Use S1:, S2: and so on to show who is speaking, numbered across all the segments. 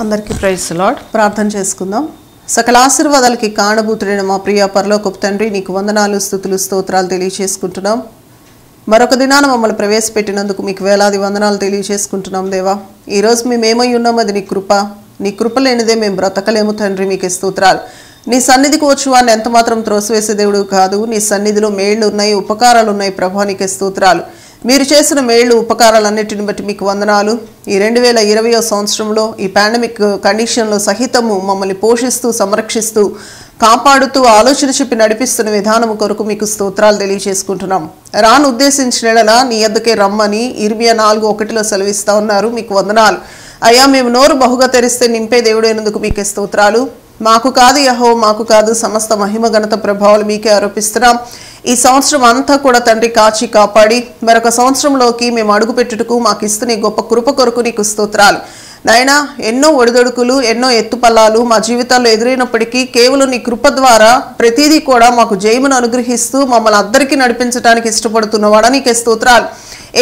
S1: అందరికీ praise lord ప్రార్థన చేసుకుందాం. సకల ఆశీర్వాదాలకి కాణభూతుడైన మా ప్రియ పరలోకపు తండ్రి నీకు వందనాలు స్థుతులు స్తోత్రాలు తెలియచేసుకుంటున్నాం మరొక దినాన మమ్మల్ని ప్రవేశపెట్టినందుకు మీకు వేలాది వందనాలు తెలియచేసుకుంటున్నాం దేవా. ఈరోజు మేమేమై ఉన్నాం? అది నీ కృప. నీ కృప లేనిదే మేము బ్రతకలేము తండ్రి మీకు స్తోత్రాలు. నీ సన్నిధికి వచ్చు వాడిని ఎంత మాత్రం త్రోసివేసే దేవుడు కాదు. నీ సన్నిధిలో మేళ్ళు ఉన్నాయి ఉపకారాలు ఉన్నాయి ప్రభా నీకే స్తోత్రాలు. మీరు చేసిన మేళ్ళు ఉపకారాలన్నిటిని బట్టి మీకు వందనాలు. ఈ రెండు వేల ఇరవయో సంవత్సరంలో ఈ పాండమిక్ కండిషన్లో సహితము మమ్మల్ని పోషిస్తూ సంరక్షిస్తూ కాపాడుతూ ఆలోచన చెప్పి నడిపిస్తున్న విధానం కొరకు మీకు స్తోత్రాలు తెలియజేసుకుంటున్నాం. రాను ఉద్దేశించిన యెడల నీ ఎద్దకే రమ్మని ఇరవై నాలుగు ఒకటిలో సెలవిస్తా ఉన్నారు. మీకు వందనాలు. అయ్యా మేము నోరు బహుగా తెరిస్తే నింపే దేవుడైనందుకు మీకే స్తోత్రాలు. మాకు కాదు యహో మాకు కాదు సమస్త మహిమ ఘనత ప్రభావాలు మీకే ఆరోపిస్తున్నాం. ఈ సంవత్సరం అంతా కూడా తండ్రి కాచి కాపాడి మరొక సంవత్సరంలోకి మేము అడుగుపెట్టుటకు మాకు ఇస్తున్న గొప్ప కృప కొరకు నీకు స్తోత్రాలు. నాయనా ఎన్నో ఒడిదొడుకులు ఎన్నో ఎత్తుపల్లాలు మా జీవితాల్లో ఎదురైనప్పటికీ కేవలం నీ కృప ద్వారా ప్రతిదీ కూడా మాకు జయమును అనుగ్రహిస్తూ మమ్మల్ని అందరికీ నడిపించడానికి ఇష్టపడుతున్నవాడా నీకే స్తోత్రాలు.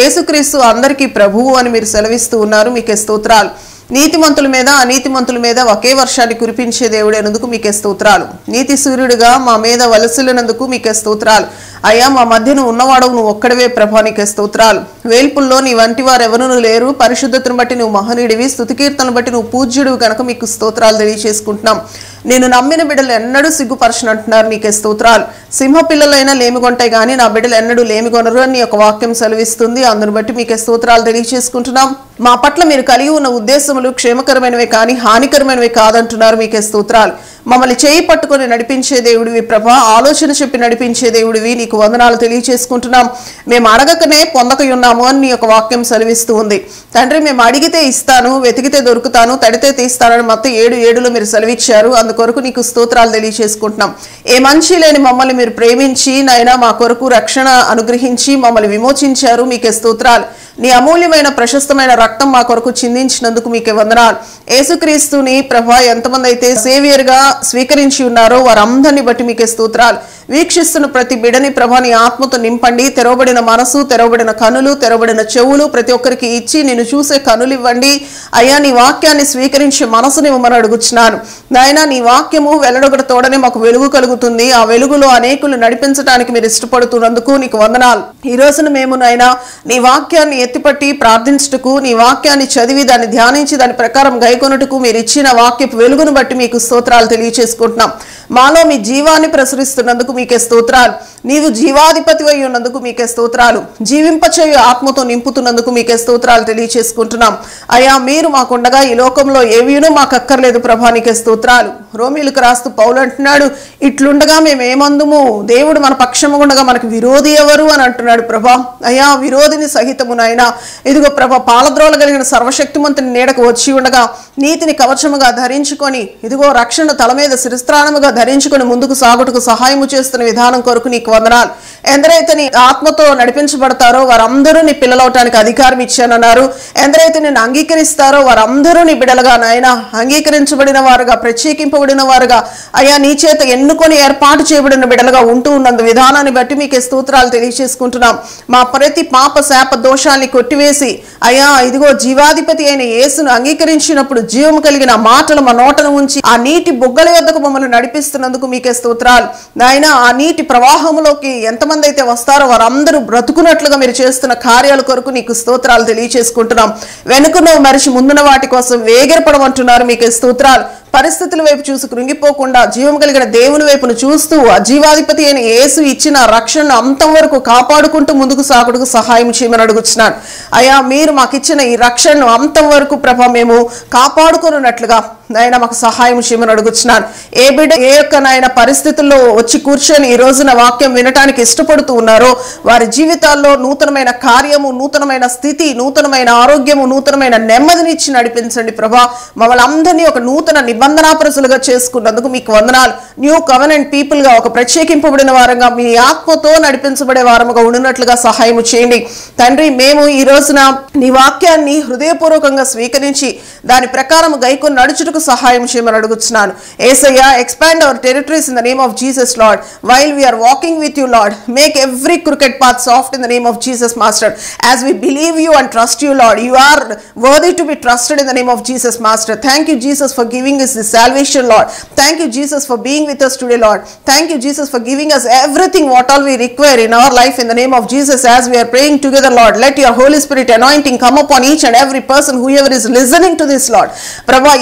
S1: ఏసుక్రీస్తు అందరికీ ప్రభువు అని మీరు సెలవిస్తూ ఉన్నారు మీకే స్తోత్రాలు. నీతిమంతుల మీద అనీతిమంతుల మీద ఒకే వర్షాన్ని కురిపించే దేవుడైనందుకు మీకే స్తోత్రాలు. నీతి సూర్యుడిగా మా మీద వలసలినందుకు మీకే స్తోత్రాలు. అయ్యా మా మధ్యన ఉన్నవాడు నువ్వు ఒక్కడవే ప్రభా నీకే స్తోత్రాలు. వేల్పుల్లో నీ వంటి వారు ఎవరునూ లేరు. పరిశుద్ధతను బట్టి నువ్వు మహనీయుడివి. స్థుతికీర్తనను బట్టి నువ్వు పూజ్యుడివి కనుక మీకు స్తోత్రాలు తెలియజేసుకుంటున్నాం నేను నమ్మిన బిడ్డలు ఎన్నడూ సిగ్గుపరచనంటున్నారు నీకే స్తోత్రాలు. సింహ పిల్లలైనా లేమిగొంటాయి కానీ నా బిడ్డలు ఎన్నడూ లేమిగొనరు అని ఒక వాక్యం సెలవిస్తుంది. అందును బట్టి మీకే స్తోత్రాలు తెలియజేసుకుంటున్నాం. మా పట్ల మీరు కలిగి ఉన్న ఉద్దేశములు క్షేమకరమైనవి కానీ హానికరమైనవి కాదంటున్నారు మీకే స్తోత్రాలు. మమ్మల్ని చేయి పట్టుకొని నడిపించే దేవుడివి ప్రభ. ఆలోచన చెప్పి నడిపించే దేవుడివి. నీకు వందనాలు తెలియచేసుకుంటున్నాం. మేము అడగకనే పొందకయున్నాము అని నీ యొక్క వాక్యం సెలవిస్తూ ఉంది. తండ్రి మేము అడిగితే ఇస్తాను వెతికితే దొరుకుతాను తడితే తీస్తానని మొత్తం ఏడు ఏడులో మీరు సెలవిచ్చారు. అందుకొరకు నీకు స్తోత్రాలు తెలియచేసుకుంటున్నాం. ఏ మంచి లేని మమ్మల్ని మీరు ప్రేమించి నాయనా మా కొరకు రక్షణ అనుగ్రహించి మమ్మల్ని విమోచించారు. మీకే స్తోత్రాలు. నీ అమూల్యమైన ప్రశస్తమైన రక్తం మా కొరకు చిందించినందుకు మీకే వందనాలు. యేసుక్రీస్తుని ప్రభా ఎంతమంది అయితే సేవియర్గా స్వీకరించి ఉన్నారో వారందరిని బట్టి మీకే స్తోత్రాలు. వీక్షిస్తున్న ప్రతి బిడని ప్రభాని ఆత్మతో నింపండి. తెరవబడిన మనసు తెరవబడిన కనులు తెరవబడిన చెవులు ప్రతి ఒక్కరికి ఇచ్చి నేను చూసే కనులు ఇవ్వండి అయ్యా నీ వాక్యాన్ని స్వీకరించే మనసుని ఇవ్వమని అడుగుచున్నాను. నాయన నీ వాక్యము వెల్లడొకటి తోడనే మాకు వెలుగు కలుగుతుంది. ఆ వెలుగులో అనేకులు నడిపించడానికి మీరు ఇష్టపడుతున్నందుకు నీకు వందనాలు. ఈ రోజున మేము నాయన నీ వాక్యాన్ని ఎత్తిపట్టి ప్రార్థించుటకు నీ వాక్యాన్ని చదివి దాన్ని ధ్యానించి దాని ప్రకారం గైకొనుటకు మీరు ఇచ్చిన వాక్యపు వెలుగును బట్టి మీకు స్తోత్రాలు తెలియచేసుకుంటున్నాం. మాలో మీ జీవాన్ని ప్రసరిస్తున్నందుకు మీకే స్తోత్రాలు. నీవు జీవాధిపతి అయి ఉన్నందుకు మీకే స్తోత్రాలు. జీవింపచేయు ఆత్మతో నింపుతున్నందుకు మీకే స్తోత్రాలు తెలియచేసుకుంటున్నాం. అయ్యా మీరు మాకుండగా ఈ లోకంలో ఏవీనూ మాకు అక్కర్లేదు ప్రభానికే స్తోత్రాలు. రోమిలకు రాస్తూ పౌలు అంటున్నాడు ఇట్లుండగా మేము ఏమందుము దేవుడు మన పక్షము ఉండగా మనకు విరోధి ఎవరు? అని అంటున్నాడు ప్రభా. అయ్యా విరోధిని సహితము నాయనా. ఇదిగో ప్రభా పాలద్రోలు కలిగిన సర్వశక్తిమంతుని నీడకు వచ్చి ఉండగా నీతిని కవచముగా ధరించుకొని ఇదిగో రక్షణ తల మీద శిరస్త్రాణముగా ధరించుకుని ముందుకు సాగుటకు సహాయము చేస్తున్న విధానం కొరకు నీకు వందనాలు. ఎందరైతే నీ ఆత్మతో నడిపించబడతారో వారందరూ నీ పిల్లలవటానికి అధికారం ఇచ్చానన్నారు. ఎందరైతే నేను అంగీకరిస్తారో వారందరూ నీ బిడలుగా నాయన అంగీకరించబడిన వారుగా ప్రత్యేకింపబడిన వారుగా అయ్యా నీ చేత ఎన్నుకొని ఏర్పాటు చేయబడిన బిడలుగా ఉంటూ ఉన్నందు విధానాన్ని బట్టి మీకే స్తోత్రాలు తెలియజేసుకుంటున్నాం. మా ప్రతి పాప శాప దోషాన్ని కొట్టివేసి అయ్యా ఇదిగో జీవాధిపతి అయిన యేసును అంగీకరించినప్పుడు జీవం కలిగిన మాటలు మా నోటను ఉంచి ఆ నీటి బొగ్గు బుగ్గల యొద్దకు మమ్మల్ని నడిపిస్తున్నందుకు మీకే స్తోత్రాలు. నాయన ఆ నీటి ప్రవాహంలోకి ఎంతమంది అయితే వస్తారో వారందరూ బ్రతుకున్నట్లుగా మీరు చేస్తున్న కార్యాల కొరకు నీకు స్తోత్రాలు తెలియచేసుకుంటున్నాం. వెనుకను మరిచి ముందున వాటి కోసం వేగిరపడమంటున్నారు మీకే స్తోత్రాలు. పరిస్థితుల వైపు చూసి కృంగిపోకుండా జీవం కలిగిన దేవుని వైపును చూస్తూ ఆ జీవాధిపతి అయిన యేసు ఇచ్చిన రక్షణను అంతం వరకు కాపాడుకుంటూ ముందుకు సాగుడుకు సహాయం చేయమని అడుగుతున్నాను అయ్యా మీరు మాకు ఇచ్చిన ఈ రక్షణను అంతం వరకు ప్రభ మేము కాపాడుకున్నట్లుగా నాయన మాకు సహాయం చేయమని అడుగుతున్నాను ఏ బిడ్డ ఏ యొక్క నాయన పరిస్థితుల్లో వచ్చి కూర్చొని ఈ రోజున వాక్యం వినటానికి ఇష్టపడుతూ ఉన్నారో వారి జీవితాల్లో నూతనమైన కార్యము నూతనమైన స్థితి నూతనమైన ఆరోగ్యము నూతనమైన నెమ్మదినిచ్చి నడిపించండి ప్రభా. మమ్మల్ని అందరినీ ఒక నూతన నిబంధనా ప్రజలుగా చేసుకున్నందుకు మీకు వందనాలు. న్యూ కవనెంట్ పీపుల్గా ఒక ప్రత్యేకింపబడిన వారంగా మీ ఆత్మతో నడిపించబడే వారముగా ఉండినట్లుగా సహాయం చేయండి. తండ్రి మేము ఈ రోజున నీ వాక్యాన్ని హృదయపూర్వకంగా స్వీకరించి దాని ప్రకారం గైకొని నడుచుటకు ఫలించుటకు సహాయం చేయమని అడుగుతున్నాను Yesayya expand our territories in the name of Jesus Lord while we are walking with you Lord make every crooked path soft in the name of Jesus master as we believe you and trust you Lord you are worthy to be trusted in the name of Jesus master thank you Jesus for giving us the salvation Lord thank you Jesus for being with us today lord thank you jesus for giving us everything what all we require in our life in the name of jesus as we are praying together lord let your holy spirit anointing come upon each and every person whoever is listening to this lord ప్రభా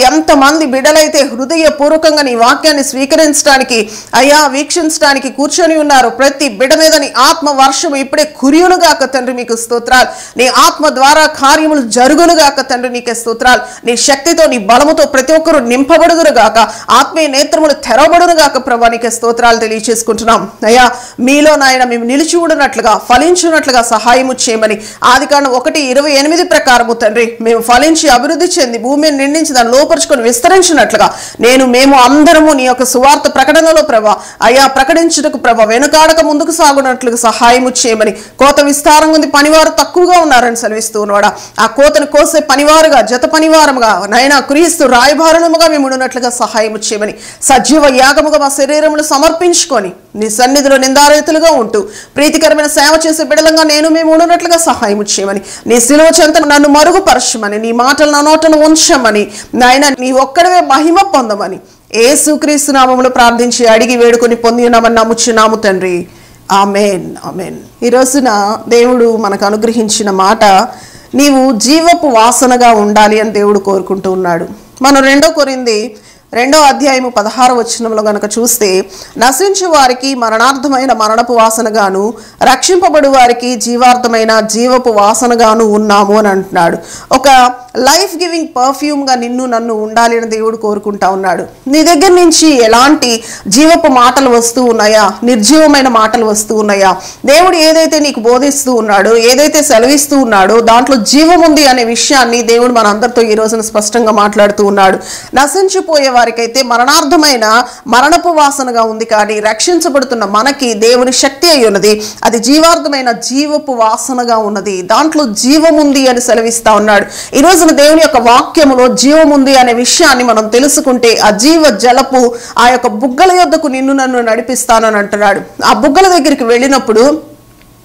S1: మంది బిడ్డలైతే హృదయపూర్వకంగా నీ వాక్యాన్ని స్వీకరించడానికి అయ్యా వీక్షించడానికి కూర్చొని ఉన్నారు. ప్రతి బిడ్డ మీద నీ ఆత్మ వర్షం ఇప్పుడే కురియునుగాక తండ్రి మీకు స్తోత్రాలు. నీ ఆత్మ ద్వారా కార్యములు జరుగునుగాక తండ్రి నీకే స్తోత్రాలు. నీ శక్తితో నీ బలముతో ప్రతి ఒక్కరూ నింపబడుదురుగాక ఆత్మీయ నేత్రములు తెరవబడునుగాక ప్రభా నీకే స్తోత్రాలు తెలియచేసుకుంటున్నాం. అయ్యా మీలో నాయన మేము నిలిచి ఉండనట్లుగా ఫలించున్నట్లుగా సహాయము చేయమని ఆది కాండం ఒకటి ఇరవై ఎనిమిది ప్రకారము తండ్రి మేము ఫలించి అభివృద్ధి చెంది భూమిని నిండించి దాన్ని లోపరుచుకొని విస్తరించినట్లుగా నేను మేము అందరము నీ యొక్క సువార్త ప్రకటనలో ప్రభా అయ్యా ప్రకటించుటకు ప్రభ వెనుకాడక ముందుకు సాగునట్లుగా సహాయము చేయమని కోత విస్తారంగా ఉంది. పనివారు తక్కువగా ఉన్నారని సెలవిస్తూ ఉన్నాడా ఆ కోతను కోసే పనివారుగా జత పనివారముగా నైనా క్రీస్తు రాయభారణముగా మేము ఉన్నట్లుగా సహాయము చేయమని సజీవ యాగముగా మా శరీరమును సమర్పించుకొని నీ సన్నిధిలో నిందారహితులుగా ఉంటూ ప్రీతికరమైన సేవ చేసే బిడలంగా నేను మేము ఉండునట్లుగా సహాయం చేయమని నీ సిలువ చెంత నన్ను మరుగుపరచమని నీ మాటలు నా నోటను ఉంచమని నాయన నీ ఒక్కడవే మహిమ పొందమని ఏసుక్రీస్తు నామములో ప్రార్థించి అడిగి వేడుకొని పొంది ఉన్నామని నమ్ముచున్నాము తండ్రి. ఆమెన్. ఆమెన్. ఈ రోజున దేవుడు మనకు అనుగ్రహించిన మాట నీవు జీవపు వాసనగా ఉండాలి అని దేవుడు కోరుకుంటూ ఉన్నాడు. మనం రెండో కొరింది రెండో అధ్యాయము పదహారు వచనంలో గనక చూస్తే నశించు వారికి మరణార్థమైన మరణపు వాసనగాను రక్షింపబడు వారికి జీవార్థమైన జీవపు వాసనగాను ఉన్నాము అని అంటున్నాడు. ఒక లైఫ్ గివింగ్ పర్ఫ్యూమ్గా నిన్ను నన్ను ఉండాలి అని దేవుడు కోరుకుంటా ఉన్నాడు. నీ దగ్గర నుంచి ఎలాంటి జీవపు మాటలు వస్తూ ఉన్నాయా? నిర్జీవమైన మాటలు వస్తూ ఉన్నాయా? దేవుడు ఏదైతే నీకు బోధిస్తూ ఉన్నాడో ఏదైతే సెలవిస్తూ ఉన్నాడో దాంట్లో జీవం ఉంది అనే విషయాన్ని దేవుడు మనందరితో ఈ రోజున స్పష్టంగా మాట్లాడుతూ ఉన్నాడు. నశించిపోయే వారికైతే మరణార్థమైన మరణపు వాసనగా ఉంది కానీ రక్షించబడుతున్న మనకి దేవుని శక్తి అయి ఉన్నది. అది జీవార్థమైన జీవపు వాసనగా ఉన్నది. దాంట్లో జీవం ఉంది అని సెలవిస్తా ఉన్నాడు. ఈ రోజున దేవుని యొక్క వాక్యములో జీవం ఉంది అనే విషయాన్ని మనం తెలుసుకుంటే ఆ జీవ జలపు ఆ యొక్క బుగ్గల యొద్దకు నిన్ను నన్ను నడిపిస్తానని అంటున్నాడు. ఆ బుగ్గల దగ్గరికి వెళ్ళినప్పుడు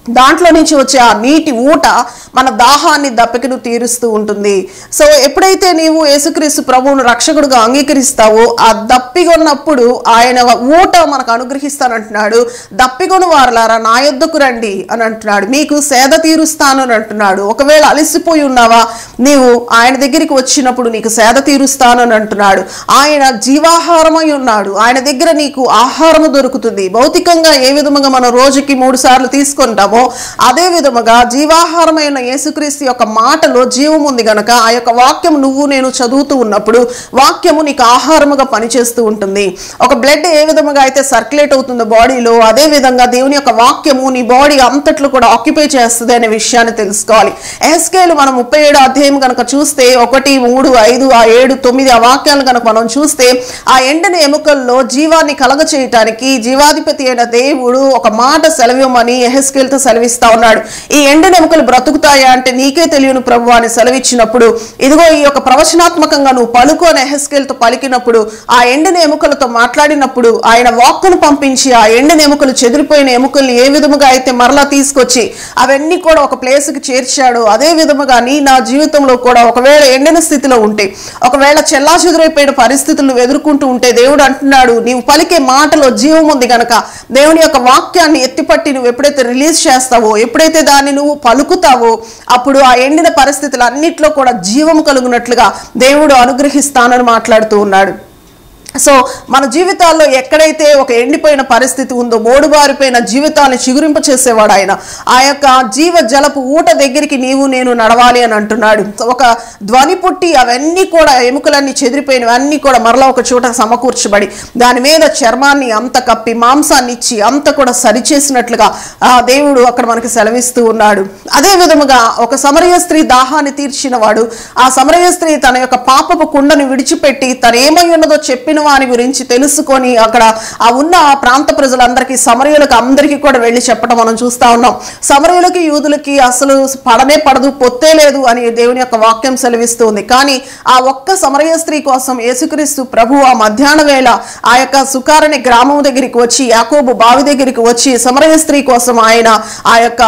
S1: దాంట్లో నుంచి వచ్చే ఆ నీటి ఊట మన దాహాన్ని దప్పికను తీరుస్తూ ఉంటుంది. సో ఎప్పుడైతే నీవు యేసుక్రీస్తు ప్రభువును రక్షకుడుగా అంగీకరిస్తావో ఆ దప్పిగొన్నప్పుడు ఆయన ఊట మనకు అనుగ్రహిస్తానంటున్నాడు. దప్పిగొని వారలారా నా యొద్దకు రండి అని అంటున్నాడు. మీకు సేద తీరుస్తాను అని అంటున్నాడు. ఒకవేళ అలసిపోయి ఉన్నావా నీవు ఆయన దగ్గరికి వచ్చినప్పుడు నీకు సేద తీరుస్తాను అని అంటున్నాడు. ఆయన జీవాహారమై ఉన్నాడు. ఆయన దగ్గర నీకు ఆహారము దొరుకుతుంది. భౌతికంగా ఏ విధముగా మనం రోజుకి మూడు సార్లు తీసుకుంటామో అదే విధముగా జీవాహారమైన యేసుక్రీస్తు యొక్క మాటలో జీవం ఉంది గనక ఆ యొక్క వాక్యం నువ్వు నేను చదువుతూ ఉన్నప్పుడు వాక్యము నీకు ఆహారముగా పనిచేస్తూ ఉంటుంది. ఒక బ్లడ్ ఏ విధముగా అయితే సర్క్యులేట్ అవుతుందో బాడీలో అదే విధంగా దేవుని యొక్క వాక్యము నీ బాడీ అంతట్లో కూడా ఆక్యుపై చేస్తుంది అనే విషయాన్ని తెలుసుకోవాలి. ఎస్కేలు మనం ముప్పై ఏడు అధ్యాయం కనుక చూస్తే ఒకటి మూడు ఐదు ఆ ఏడు తొమ్మిది ఆ వాక్యాలను కనుక మనం చూస్తే ఆ ఎండని ఎముకల్లో జీవాన్ని కలగ చేయటానికి జీవాధిపతి అయిన దేవుడు ఒక మాట సెలవివ్వమని ఎహెస్కేల్తో సెలవిస్తా ఉన్నాడు. ఈ ఎండిన ఎముకలు బ్రతుకుతాయా అంటే నీకే తెలియను ప్రభు అని సెలవిచ్చినప్పుడు ఇదిగో ఈ యొక్క ప్రవచనాత్మకంగా నువ్వు పలుకు అని ఎహెస్కేల్తో పలికినప్పుడు ఆ ఎండని ఎముకలతో మాట్లాడినప్పుడు ఆయన వాక్కును పంపించి ఆ ఎండని ఎముకలు చెదిరిపోయిన ఎముకల్ని ఏ విధముగా అయితే మరలా తీసుకొచ్చి అవన్నీ కూడా ఒక ప్లేస్కి చేర్చాడు అదే విధముగా నీ నా జీవితంలో కూడా ఒకవేళ ఎండిన స్థితిలో ఉంటే ఒకవేళ చెల్లా చెదురైపోయిన పరిస్థితులు ఎదుర్కొంటూ ఉంటే దేవుడు అంటున్నాడు నీవు పలికే మాటలో జీవం ఉంది గనక దేవుని యొక్క వాక్యాన్ని ఎత్తిపట్టి నువ్వు ఎప్పుడైతే రిలీజ్ చేస్తావో? ఎప్పుడైతే దాన్ని నువ్వు పలుకుతావో అప్పుడు ఆ ఎండిన పరిస్థితులు అన్నిట్లో కూడా జీవం కలుగునట్లుగా దేవుడు అనుగ్రహిస్తానని మాట్లాడుతూ ఉన్నాడు. సో మన జీవితాల్లో ఎక్కడైతే ఒక ఎండిపోయిన పరిస్థితి ఉందో మోడుబారిపోయిన జీవితాన్ని చిగురింప చేసేవాడు ఆయన. ఆ యొక్క జీవ జలపు ఊట దగ్గరికి నీవు నేను నడవాలి అని అంటున్నాడు. ఒక ధ్వని పుట్టి అవన్నీ కూడా ఎముకలన్నీ చెదిరిపోయినవి అన్నీ కూడా మరలా ఒక చోట సమకూర్చబడి దాని మీద చర్మాన్ని అంత కప్పి మాంసాన్ని ఇచ్చి అంత కూడా సరిచేసినట్లుగా ఆ దేవుడు అక్కడ మనకి సెలవిస్తూ ఉన్నాడు. అదే విధముగా ఒక సమరయ స్త్రీ దాహాన్ని తీర్చిన వాడు ఆ సమరయ స్త్రీ తన యొక్క పాపపు కుండను విడిచిపెట్టి తనేమై ఏమై ఉన్నదో చెప్పిన చెప్పిన వాని గురించి తెలుసుకొని అక్కడ ఆ ఉన్న ఆ ప్రాంత ప్రజలందరికీ సమరయులకు అందరికీ కూడా వెళ్ళి చెప్పడం మనం చూస్తా ఉన్నాం. సమరయులకి యూదులకి అసలు పడనే పడదు పొత్తే లేదు అని దేవుని యొక్క వాక్యం సెలవిస్తుంది. కానీ ఆ ఒక్క సమరయ స్త్రీ కోసం యేసుక్రీస్తు ప్రభు ఆ మధ్యాహ్న వేళ ఆ యొక్క సుకారణి గ్రామం దగ్గరికి వచ్చి యాకోబు బావి దగ్గరికి వచ్చి సమరయ స్త్రీ కోసం ఆయన ఆ యొక్క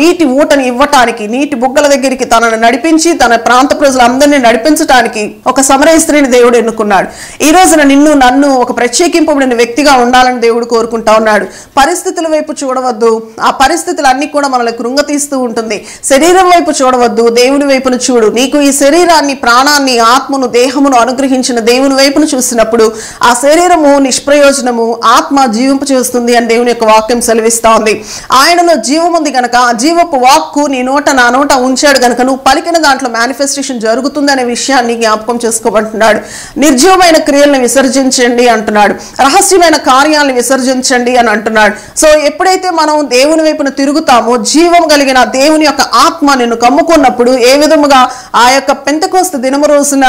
S1: నీటి ఊటని ఇవ్వటానికి నీటి బుగ్గల దగ్గరికి తనను నడిపించి తన ప్రాంత ప్రజలందరినీ నడిపించడానికి ఒక సమరయ స్త్రీని దేవుడు ఎన్నుకున్నాడు. ఈ రోజున నిన్ను నన్ను ఒక ప్రత్యేకింపబడిన వ్యక్తిగా ఉండాలని దేవుడు కోరుకుంటా ఉన్నాడు. పరిస్థితుల వైపు చూడవద్దు. ఆ పరిస్థితులు అన్ని కూడా మనల్ని కృంగతీస్తూ ఉంటుంది. శరీరం వైపు చూడవద్దు. దేవుని వైపును చూడు. నీకు ఈ శరీరాన్ని ప్రాణాన్ని ఆత్మను దేహమును అనుగ్రహించిన దేవుని వైపును చూసినప్పుడు ఆ శరీరము నిష్ప్రయోజనము ఆత్మ జీవింపు చేస్తుంది అని దేవుని యొక్క వాక్యం సెలవిస్తా ఉంది. ఆయనలో జీవం ఉంది గనక ఆ జీవపు వాక్కు నీ నోట నా నోట ఉంచాడు గనక నువ్వు పలికిన దాంట్లో మేనిఫెస్టేషన్ జరుగుతుంది అనే విషయాన్ని జ్ఞాపకం చేసుకోమంటున్నాడు. నిర్జీవమైన క్రియలను విసర్జించండి అంటున్నాడు. రహస్యమైన కార్యాలను విసర్జించండి అని అంటున్నాడు. సో ఎప్పుడైతే మనం దేవుని వైపున తిరుగుతామో జీవం కలిగిన దేవుని యొక్క ఆత్మ నిన్ను కమ్ముకున్నప్పుడు ఏ విధముగా ఆ యొక్క పెంతకోస్త దినము రోజున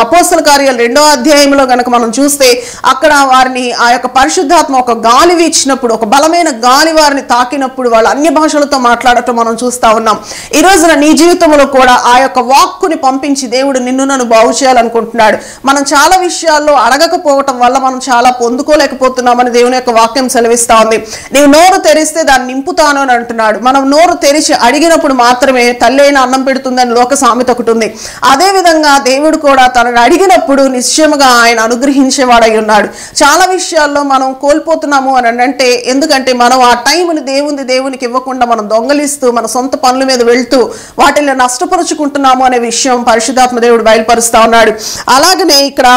S1: అపోస్తల కార్యాలు రెండో అధ్యాయంలో గనక మనం చూస్తే అక్కడ వారిని ఆ యొక్క పరిశుద్ధాత్మ ఒక గాలి వీచినప్పుడు ఒక బలమైన గాలి వారిని తాకినప్పుడు వాళ్ళు అన్య భాషలతో మాట్లాడటం మనం చూస్తా ఉన్నాం. ఈ రోజున నీ జీవితంలో కూడా ఆ యొక్క వాక్కుని పంపించి దేవుడు నిన్ను నన్ను బాగు చేయాలనుకుంటున్నాడు. మనం చాలా విషయాల్లో అడగకపోవటం వల్ల మనం చాలా పొందుకోలేకపోతున్నామని దేవుని యొక్క వాక్యం సెలవిస్తా ఉంది. నీవు నోరు తెరిస్తే దాన్ని నింపుతాను అని అంటున్నాడు. మనం నోరు తెరిచి అడిగినప్పుడు మాత్రమే తల్లి అయిన అన్నం పెడుతుందని లోక సామెత ఒకటి ఉంది. అదే విధంగా దేవుడు కూడా తనని అడిగినప్పుడు నిశ్చయముగా ఆయన అనుగ్రహించేవాడై ఉన్నాడు. చాలా విషయాల్లో మనం కోల్పోతున్నాము అని అంటే ఎందుకంటే మనం ఆ టైంని దేవుని దేవునికి ఇవ్వకుండా మనం దొంగలిస్తూ మన సొంత పనుల మీద వెళ్తూ వాటిని నష్టపరుచుకుంటున్నాము అనే విషయం పరిశుధాత్మ దేవుడు బయలుపరుస్తా ఉన్నాడు. అలాగనే ఇక్కడ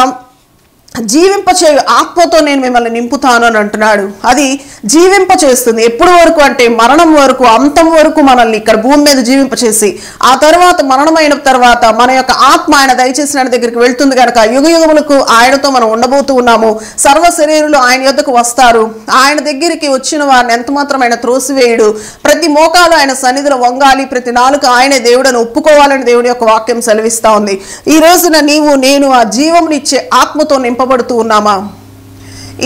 S1: జీవింపచేయు ఆత్మతో నేను మిమ్మల్ని నింపుతాను అని అంటున్నాడు. అది జీవింప చేస్తుంది ఎప్పుడు వరకు అంటే మరణం వరకు అంతం వరకు మనల్ని ఇక్కడ భూమి మీద జీవింపచేసి ఆ తర్వాత మరణమైన తర్వాత మన యొక్క ఆత్మ ఆయన దయచేసిన ఆయన దగ్గరికి వెళ్తుంది కనుక యుగ యుగములకు ఆయనతో మనం ఉండబోతూ ఉన్నాము. సర్వ శరీరులు ఆయన యొద్దకు వస్తారు. ఆయన దగ్గరికి వచ్చిన వారిని ఎంత మాత్రం ఆయన త్రోసివేయుడు. ప్రతి మోకాలు ఆయన సన్నిధిలో వంగాలి. ప్రతి నాలుక ఆయనే దేవుడని ఒప్పుకోవాలని దేవుడి యొక్క వాక్యం సెలవిస్తా ఉంది. ఈ రోజున నీవు నేను ఆ జీవమునిచ్చే ఆత్మతో నింపబడుతూ ఉన్నామా?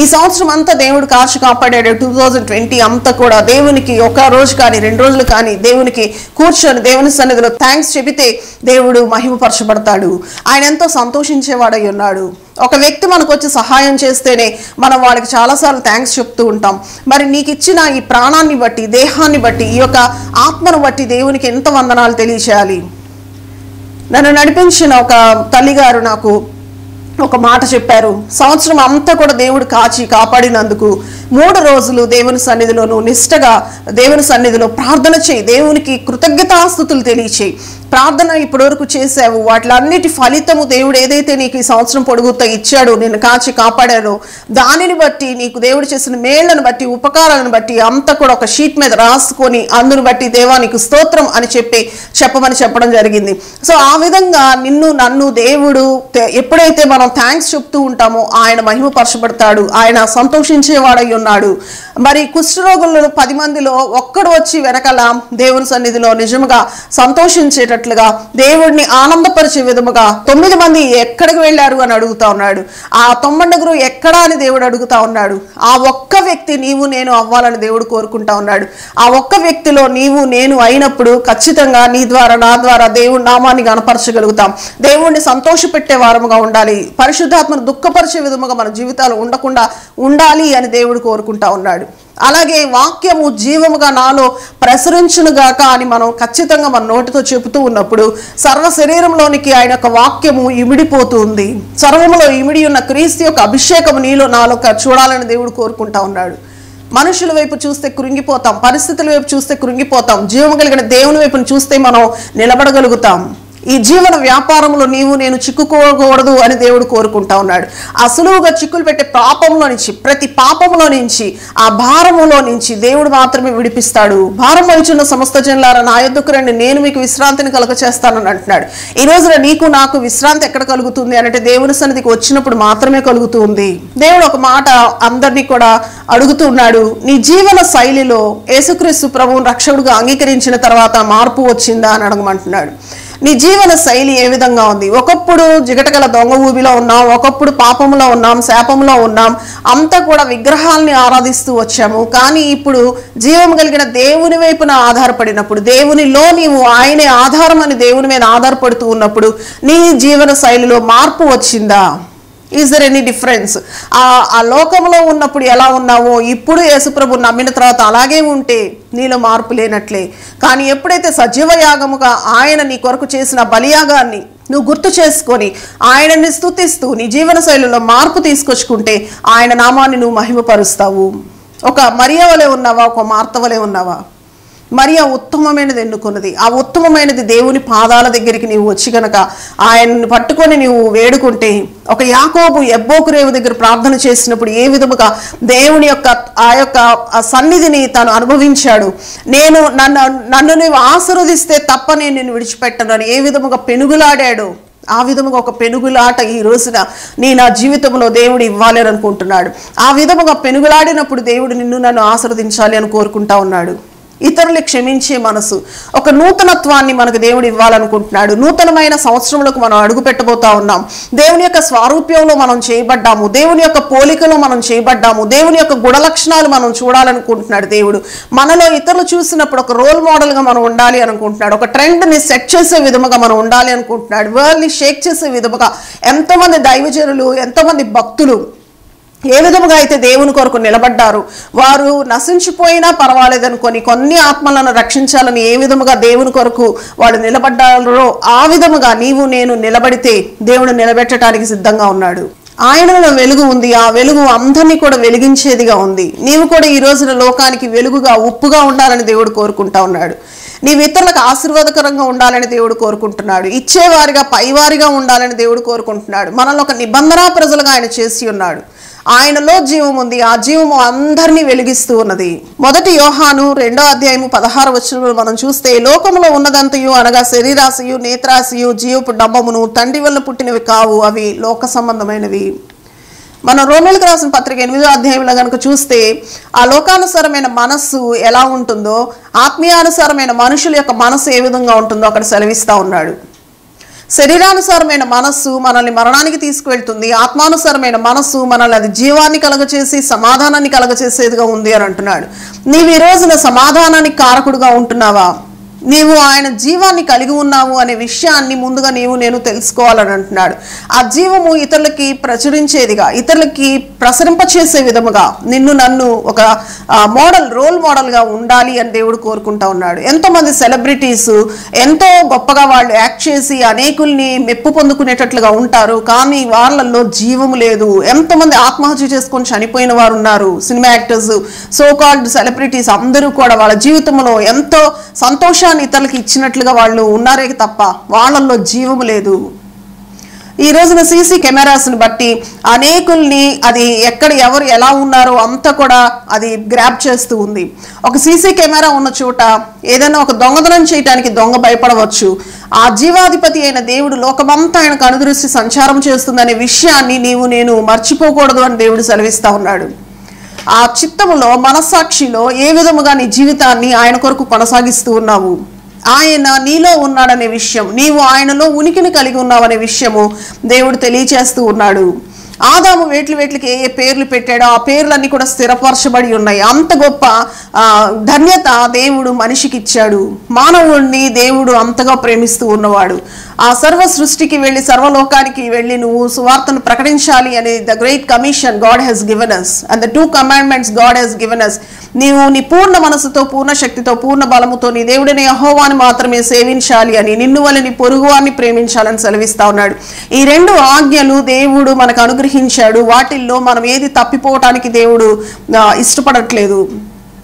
S1: ఈ సంవత్సరం అంతా దేవుడు కాచి కాపాడాడు. టూ థౌజండ్ ట్వంటీ అంతా కూడా దేవునికి ఒక రోజు కానీ రెండు రోజులు కానీ దేవునికి కూర్చొని దేవుని సన్నిధిలో థ్యాంక్స్ చెబితే దేవుడు మహిమపరచబడతాడు. ఆయన ఎంతో సంతోషించేవాడై ఉన్నాడు. ఒక వ్యక్తి మనకు వచ్చి సహాయం చేస్తేనే మనం వాళ్ళకి చాలాసార్లు థ్యాంక్స్ చెప్తూ ఉంటాం. మరి నీకు ఇచ్చిన ఈ ప్రాణాన్ని బట్టి దేహాన్ని బట్టి ఈ యొక్క ఆత్మను బట్టి దేవునికి ఎంత వందనాలు తెలియచేయాలి? నన్ను నడిపించిన ఒక తల్లిగారు నాకు ఒక మాట చెప్పారు. సంవత్సరం అంతా కూడా దేవుడు కాచి కాపాడినందుకు మూడు రోజులు దేవుని సన్నిధిలోను నిష్టగా దేవుని సన్నిధిలో ప్రార్థన చేయి. దేవునికి కృతజ్ఞతాస్థుతులు తెలియచేయి. ప్రార్థన ఇప్పటివరకు చేశావు. వాటిలన్నిటి ఫలితము దేవుడు ఏదైతే నీకు ఈ సంవత్సరం పొడుగుతా ఇచ్చాడో నిన్ను కాచి కాపాడారో దానిని బట్టి నీకు దేవుడు చేసిన మేళ్ళను బట్టి ఉపకారాలను బట్టి అంతా కూడా ఒక షీట్ మీద రాసుకొని అందును బట్టి దేవా నీకు స్తోత్రం అని చెప్పి చెప్పమని చెప్పడం జరిగింది. సో ఆ విధంగా నిన్ను నన్ను దేవుడు ఎప్పుడైతే మనం థ్యాంక్స్ చెప్తూ ఉంటామో ఆయన మహిమపరచబడతాడు ఆయన సంతోషించేవాడై ఉన్నాడు. మరి కుష్ఠరోగులు పది మందిలో ఒక్కడు వచ్చి వెనకాల దేవుని సన్నిధిలో నిజముగా సంతోషించేటట్లుగా దేవుడిని ఆనందపరిచే విధముగా తొమ్మిది మంది ఎక్కడికి వెళ్ళారు అని అడుగుతా ఉన్నాడు. ఆ తొమ్మండుగురు ఎక్కడా అని దేవుడు అడుగుతా ఉన్నాడు. ఆ ఒక్క వ్యక్తి నీవు నేను అవ్వాలని దేవుడు కోరుకుంటా ఉన్నాడు. ఆ ఒక్క వ్యక్తిలో నీవు నేను అయినప్పుడు ఖచ్చితంగా నీ ద్వారా నా ద్వారా దేవుడి నామాన్ని గణపరచగలుగుతాం. దేవుణ్ణి సంతోషపెట్టే వారముగా ఉండాలి. పరిశుద్ధాత్మను దుఃఖపరిచే విధముగా మన జీవితాలు ఉండకుండా ఉండాలి అని దేవుడు కోరుకుంటా ఉన్నాడు. అలాగే వాక్యము జీవముగా నాలో ప్రసరించునుగాక అని మనం ఖచ్చితంగా మన నోటితో చెబుతూ ఉన్నప్పుడు సర్వ శరీరంలోనికి ఆయన యొక్క వాక్యము ఇమిడిపోతూ ఉంది. సర్వములో ఇమిడి ఉన్న క్రీస్తు యొక్క అభిషేకము నీలో నాలో చూడాలని దేవుడు కోరుకుంటా ఉన్నాడు. మనుషుల వైపు చూస్తే కృంగిపోతాం పరిస్థితుల వైపు చూస్తే కృంగిపోతాం జీవం కలిగిన దేవుని వైపును చూస్తే మనం నిలబడగలుగుతాం. ఈ జీవన వ్యాపారంలో నీవు నేను చిక్కుకోకూడదు అని దేవుడు కోరుకుంటా ఉన్నాడు. ఆ సులువుగా చిక్కులు పెట్టే పాపంలో నుంచి ప్రతి పాపంలో నుంచి ఆ భారములో నుంచి దేవుడు మాత్రమే విడిపిస్తాడు. భారం వహించిన సమస్త జనులారా నా యొద్దకు రండి నేను మీకు విశ్రాంతిని కలగ చేస్తానని అంటున్నాడు. ఈ రోజున నీకు నాకు విశ్రాంతి ఎక్కడ కలుగుతుంది అంటే దేవుని సన్నిధికి వచ్చినప్పుడు మాత్రమే కలుగుతుంది. దేవుడు ఒక మాట అందరినీ కూడా అడుగుతూ ఉన్నాడు. నీ జీవన శైలిలో యేసుక్రీస్తు ప్రభువును రక్షకుడుగా అంగీకరించిన తర్వాత మార్పు వచ్చిందా అని అడగమంటున్నాడు. నీ జీవన శైలి ఏ విధంగా ఉంది? ఒకప్పుడు జిగటగల దొంగ ఊబిలో ఉన్నాం ఒకప్పుడు పాపంలో ఉన్నాం శాపంలో ఉన్నాం అంతా కూడా విగ్రహాల్ని ఆరాధిస్తూ వచ్చాము. కానీ ఇప్పుడు జీవం కలిగిన దేవుని వైపున ఆధారపడినప్పుడు దేవునిలో నీవు ఆయనే ఆధారం అని దేవుని మీద ఆధారపడుతూ ఉన్నప్పుడు నీ జీవన శైలిలో మార్పు వచ్చిందా? ఈజ్ దర్ ఎనీ డిఫరెన్స్ ఆ లోకంలో ఉన్నప్పుడు ఎలా ఉన్నావో ఇప్పుడు యేసుప్రభు నమ్మిన తర్వాత అలాగే ఉంటే నీలో మార్పు లేనట్లే. కానీ ఎప్పుడైతే సజీవ యాగముగా ఆయన నీ కొరకు చేసిన బలియాగాన్ని నువ్వు గుర్తు చేసుకొని ఆయనని స్తుతిస్తూ నీ జీవన శైలిలో మార్పు తీసుకొచ్చుకుంటే ఆయన నామాన్ని నువ్వు మహిమపరుస్తావు. ఒక మరియ వలె ఉన్నావా? ఒక మార్త వలె ఉన్నావా? మరి ఆ ఉత్తమమైనది ఎన్నుకున్నది. ఆ ఉత్తమమైనది దేవుని పాదాల దగ్గరికి నీవు వచ్చి గనక ఆయన్ని పట్టుకొని నీవు వేడుకుంటే ఒక యాకోబు ఎబ్బోకు రేవు దగ్గర ప్రార్థన చేసినప్పుడు ఏ విధముగా దేవుని యొక్క ఆ యొక్క సన్నిధిని తాను అనుభవించాడు. నేను నన్ను నన్ను నీవు ఆశీర్వదిస్తే తప్ప నేను నిన్ను విడిచిపెట్టను ఏ విధముగా పెనుగులాడాడు. ఆ విధముగా ఒక పెనుగులాట ఈ రోజున నీ నా జీవితంలో దేవుడు ఇవ్వాలని అనుకుంటున్నాడు. ఆ విధముగా పెనుగులాడినప్పుడు దేవుడు నిన్ను నన్ను ఆశీర్వదించాలి అని కోరుకుంటా ఉన్నాడు. ఇతరులు క్షమించే మనసు. ఒక నూతనత్వాన్ని మనకు దేవుడు ఇవ్వాలనుకుంటున్నాడు. నూతనమైన సంవత్సరంలోకి మనం అడుగు పెట్టబోతా ఉన్నాం. దేవుని యొక్క స్వారూప్యంలో మనం చేయబడ్డాము. దేవుని యొక్క పోలికలో మనం చేయబడ్డాము. దేవుని యొక్క గుణ లక్షణాలు మనం చూడాలనుకుంటున్నాడు దేవుడు. మనలో ఇతరులు చూసినప్పుడు ఒక రోల్ మోడల్గా మనం ఉండాలి అనుకుంటున్నాడు. ఒక ట్రెండ్ని సెట్ చేసే విధముగా మనం ఉండాలి అనుకుంటున్నాడు. వరల్డ్ని షేక్ చేసే విధముగా ఎంతోమంది దైవజనులు ఎంతోమంది భక్తులు ఏ విధముగా అయితే దేవుని కొరకు నిలబడ్డారు వారు నశించిపోయినా పర్వాలేదనుకొని కొన్ని ఆత్మలను రక్షించాలని ఏ విధముగా దేవుని కొరకు వాళ్ళు నిలబడ్డారో ఆ విధముగా నీవు నేను నిలబడితే దేవుడు నిలబెట్టడానికి సిద్ధంగా ఉన్నాడు. ఆయనలో వెలుగు ఉంది ఆ వెలుగు అందరినీ కూడా వెలిగించేదిగా ఉంది. నీవు కూడా ఈ రోజున లోకానికి వెలుగుగా ఉప్పుగా ఉండాలని దేవుడు కోరుకుంటా ఉన్నాడు. నీవు ఇతరులకు ఆశీర్వాదకరంగా ఉండాలని దేవుడు కోరుకుంటున్నాడు. ఇచ్చేవారిగా పైవారిగా ఉండాలని దేవుడు కోరుకుంటున్నాడు. మనల్ని ఒక నిబంధన ప్రజలుగా ఆయన చేసి ఉన్నాడు. ఆయనలో జీవం ఉంది. ఆ జీవము అందరినీ వెలిగిస్తూ ఉన్నది. మొదటి యోహాను రెండో అధ్యాయము పదహారు వచ్చిన మనం చూస్తే లోకంలో ఉన్నదంతయు అనగా శరీరాశయు నేత్రాశయు జీవపు డబ్బమును తండ్రి వల్ల పుట్టినవి కావు అవి లోక సంబంధమైనవి. మనం రోమిలకు రాసిన పత్రిక ఎనిమిదో అధ్యాయంలో కనుక చూస్తే ఆ లోకానుసారమైన మనస్సు ఎలా ఉంటుందో ఆత్మీయానుసారమైన మనుషుల యొక్క మనస్సు ఏ విధంగా ఉంటుందో అక్కడ సెలవిస్తూ ఉన్నాడు. శరీరానుసారమైన మనస్సు మనల్ని మరణానికి తీసుకువెళ్తుంది. ఆత్మానుసారమైన మనస్సు మనల్ని అది జీవాన్ని కలగచేసి సమాధానాన్ని కలగచేసేదిగా ఉంది అని అంటున్నాడు. నీవు ఈ రోజున సమాధానానికి కారకుడుగా ఉంటున్నావా? నీవు ఆయన జీవాన్ని కలిగి ఉన్నావు అనే విషయాన్ని ముందుగా నీవు నేను తెలుసుకోవాలని అంటున్నాడు. ఆ జీవము ఇతరులకి ప్రచురించేదిగా ఇతరులకి ప్రసరింపచేసే విధముగా నిన్ను నన్ను ఒక మోడల్ రోల్ మోడల్గా ఉండాలి అని దేవుడు కోరుకుంటా ఉన్నాడు. ఎంతోమంది సెలబ్రిటీస్ ఎంతో గొప్పగా వాళ్ళు యాక్ట్ చేసి అనేకుల్ని మెప్పు పొందుకునేటట్లుగా ఉంటారు కానీ వాళ్ళల్లో జీవము లేదు. ఎంతోమంది ఆత్మహత్య చేసుకొని చనిపోయిన వారు ఉన్నారు cinema actors so called celebrities అందరూ కూడా వాళ్ళ జీవితంలో ఎంతో సంతోషాన్ని ఇతరులకు ఇచ్చినట్లుగా వాళ్ళు ఉన్నారే తప్ప వాళ్ళల్లో జీవము లేదు. ఈ రోజున సీసీ కెమెరాస్ని బట్టి అనేకుల్ని అది ఎక్కడ ఎవరు ఎలా ఉన్నారో అంతా కూడా అది గ్రాప్ చేస్తూ ఉంది. ఒక సీసీ కెమెరా ఉన్న చోట ఏదైనా ఒక దొంగతనం చేయడానికి దొంగ భయపడవచ్చు. ఆ జీవాధిపతి అయిన దేవుడు లోకమంతా ఆయనకు అనుదృష్టి సంచారం చేస్తుందనే విషయాన్ని నీవు నేను మర్చిపోకూడదు అని దేవుడు సెలవిస్తా ఉన్నాడు. ఆ చిత్తములో మనస్సాక్షిలో ఏ విధముగా నీ జీవితాన్ని ఆయన కొరకు కొనసాగిస్తూ ఉన్నావు? ఆయన నీలో ఉన్నాడనే విషయం నీవు ఆయనలో ఉనికిని కలిగి ఉన్నావనే విషయము దేవుడు తెలియచేస్తూ ఉన్నాడు. ఆదాము వేట్లు వేట్లకి ఏ ఏ పేర్లు పెట్టాడో ఆ పేర్లన్నీ కూడా స్థిరపరచబడి ఉన్నాయి. అంత గొప్ప ధన్యత దేవుడు మనిషికి ఇచ్చాడు మానవుడిని దేవుడు అంతగా ప్రేమిస్తూ ఉన్నవాడు. ఆ సర్వ సృష్టికి వెళ్ళి సర్వలోకానికి వెళ్ళి నువ్వు సువార్తను ప్రకటించాలి అనే the great commission God has given us and the two commandments God has given us నీవు నీ పూర్ణ మనసుతో పూర్ణ శక్తితో పూర్ణ బలముతో నీ దేవుడిని అహోవాన్ని మాత్రమే సేవించాలి అని నిన్ను వల్ల నీ పొరుగువాన్ని ప్రేమించాలని సెలవిస్తా ఉన్నాడు. ఈ రెండు ఆజ్ఞలు దేవుడు మనకు అనుగ్రహించాడు. వాటిల్లో మనం ఏది తప్పిపోవటానికి దేవుడు ఇష్టపడట్లేదు.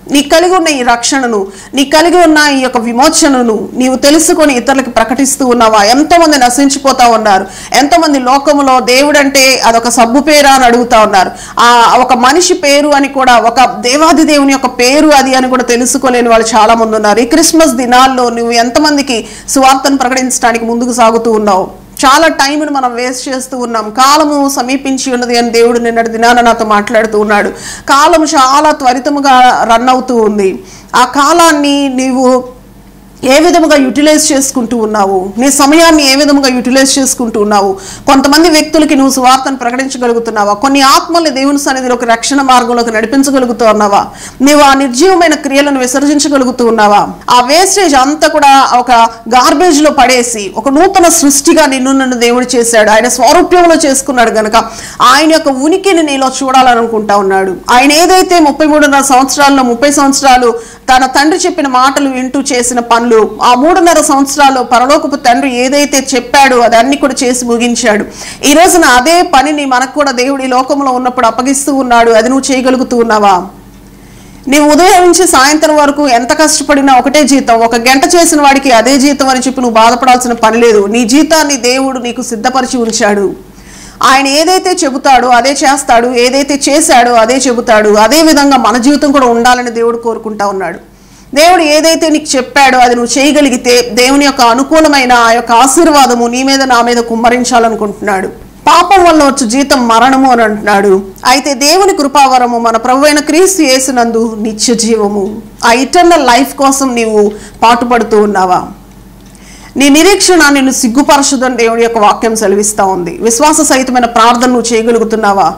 S1: నీ కలిగి ఉన్న ఈ రక్షణను నీ కలిగి ఉన్న ఈ యొక్క విమోచనను నీవు తెలుసుకొని ఇతరులకు ప్రకటిస్తూ ఉన్నావా? ఎంతోమంది నశించిపోతా ఉన్నారు. ఎంతోమంది లోకములో దేవుడంటే అదొక సబ్బు పేరా అని అడుగుతా ఉన్నారు. ఆ ఒక మనిషి పేరు అని కూడా ఒక దేవాది దేవుని యొక్క పేరు అది అని కూడా తెలుసుకోలేని వాళ్ళు చాలా మంది ఉన్నారు. ఈ క్రిస్మస్ దినాల్లో నువ్వు ఎంతమందికి సువార్తను ప్రకటించడానికి ముందుకు సాగుతూ ఉన్నావు? చాలా టైంను మనం వేస్ట్ చేస్తూ ఉన్నాం. కాలము సమీపించి ఉన్నది అని దేవుడు నిన్నటి దినాన నాతో మాట్లాడుతూ ఉన్నాడు. కాలం చాలా త్వరితముగా రన్ అవుతూ ఉంది. ఆ కాలాన్ని నీవు ఏ విధముగా యూటిలైజ్ చేసుకుంటూ ఉన్నావు? నీ సమయాన్ని ఏ విధముగా యూటిలైజ్ చేసుకుంటూ ఉన్నావు? కొంతమంది వ్యక్తులకి నువ్వు సువార్తను ప్రకటించగలుగుతున్నావా? కొన్ని ఆత్మల్ని దేవుని సన్నిధిలోకి రక్షణ మార్గంలోకి నడిపించగలుగుతూ ఉన్నావా? నీవు ఆ నిర్జీవమైన క్రియలను విసర్జించగలుగుతూ ఉన్నావా? ఆ వేస్టేజ్ అంతా కూడా ఒక గార్బేజ్లో పడేసి ఒక నూతన సృష్టిగా నిన్ను నన్ను దేవుడు చేశాడు. ఆయన స్వరూప్యంలో చేసుకున్నాడు గనక ఆయన యొక్క ఉనికిని నీలో చూడాలనుకుంటా ఉన్నాడు. ఆయన ఏదైతే ముప్పై మూడున్నర సంవత్సరాల్లో ముప్పై సంవత్సరాలు తన తండ్రి చెప్పిన మాటలు వింటూ చేసిన పనులు ఆ మూడున్నర సంవత్సరాలు పరలోకపు తండ్రి ఏదైతే చెప్పాడో అదన్ని కూడా చేసి ముగించాడు. ఈ రోజున అదే పనిని మనకు కూడా దేవుడి లోకంలో ఉన్నప్పుడు అప్పగిస్తూ ఉన్నాడు. అది నువ్వు చేయగలుగుతూ ఉన్నావా? నీవు ఉదయం నుంచి సాయంత్రం వరకు ఎంత కష్టపడినా ఒకటే జీతం. ఒక గంట చేసిన వాడికి అదే జీతం అని చెప్పి నువ్వు బాధపడాల్సిన పని లేదు. నీ జీతాన్ని దేవుడు నీకు సిద్ధపరిచి ఉంచాడు. ఆయన ఏదైతే చెబుతాడో అదే చేస్తాడు. ఏదైతే చేశాడో అదే చెబుతాడు. అదే విధంగా మన జీవితం కూడా ఉండాలని దేవుడు కోరుకుంటా ఉన్నాడు. దేవుడు ఏదైతే నీకు చెప్పాడో అది నువ్వు చేయగలిగితే దేవుని యొక్క అనుకూలమైన ఆ యొక్క ఆశీర్వాదము నీ మీద నా మీద కుమ్మరించాలనుకుంటున్నాడు. పాపం వల్ల వచ్చు జీతం మరణము అని అంటున్నాడు. అయితే దేవుని కృపావరము మన ప్రభు అయిన క్రీస్తు యేసునందు నిత్య జీవము. ఆ ఇటర్నల్ లైఫ్ కోసం నీవు పాటుపడుతూ ఉన్నావా? నీ నిరీక్షణ నిన్ను సిగ్గుపరచుదని దేవుని యొక్క వాక్యం సెలవిస్తా ఉంది. విశ్వాస సహితమైన ప్రార్థన నువ్వు చేయగలుగుతున్నావా?